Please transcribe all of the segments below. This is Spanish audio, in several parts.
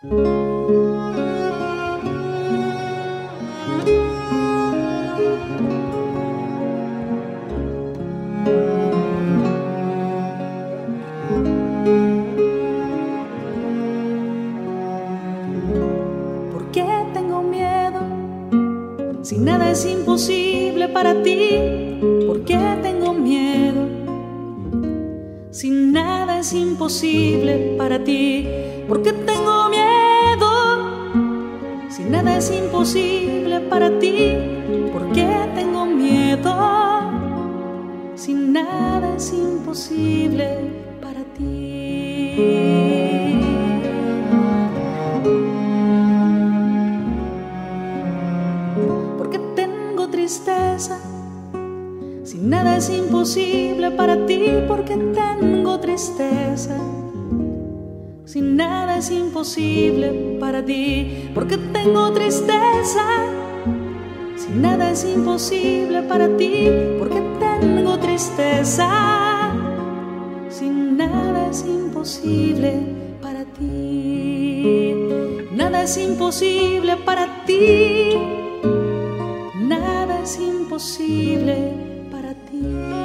Si nada es imposible para ti, ¿por qué tengo miedo? Si nada es imposible para ti, ¿por qué tengo miedo? Nada es imposible para ti, ¿por qué tengo miedo? Si nada es imposible para ti. ¿Por qué tengo tristeza? Si nada es imposible para ti, ¿por qué tengo tristeza? Si nada es imposible para ti, ¿por qué tengo tristeza? Si nada es imposible para ti, ¿por qué tengo tristeza? Si nada es imposible para ti, nada es imposible para ti, nada es imposible para ti.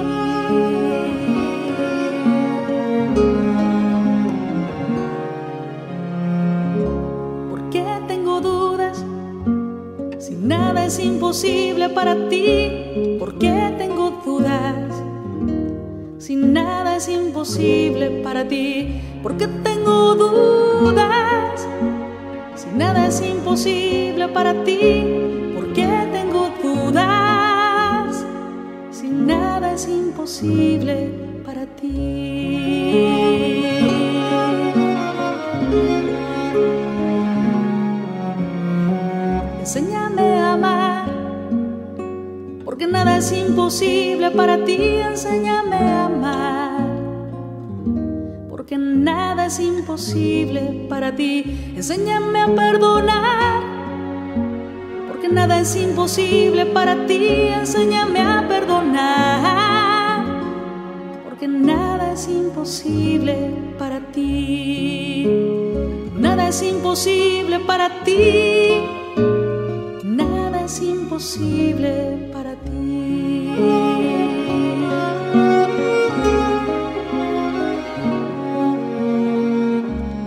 Nada es imposible para ti, ¿por qué tengo dudas? Si nada es imposible para ti, ¿por qué tengo dudas? Si nada es imposible para ti, ¿por qué tengo dudas? Si nada es imposible para ti. Porque nada es imposible para ti. Enséñame a amar, porque nada es imposible para ti. Enséñame a perdonar, porque nada es imposible para ti. Enséñame a perdonar, porque nada es imposible para ti. Nada es imposible para ti. Imposible para ti.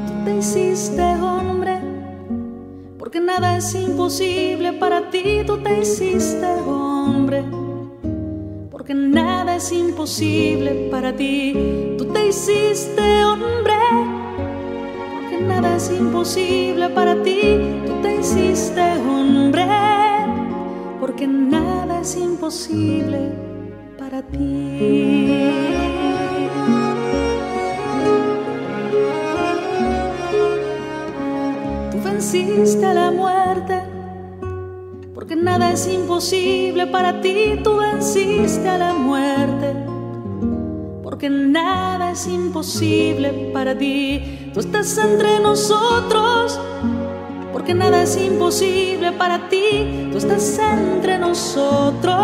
Tú te hiciste hombre, porque nada es imposible para ti. Tú te hiciste hombre, porque nada es imposible para ti. Tú te hiciste hombre nada es imposible para ti. Tú te hiciste hombre, porque nada es imposible para ti. Tú venciste a la muerte, porque nada es imposible para ti. Tú venciste a la muerte porque nada es imposible para ti. Tú estás entre nosotros, porque nada es imposible para ti. Tú estás entre nosotros,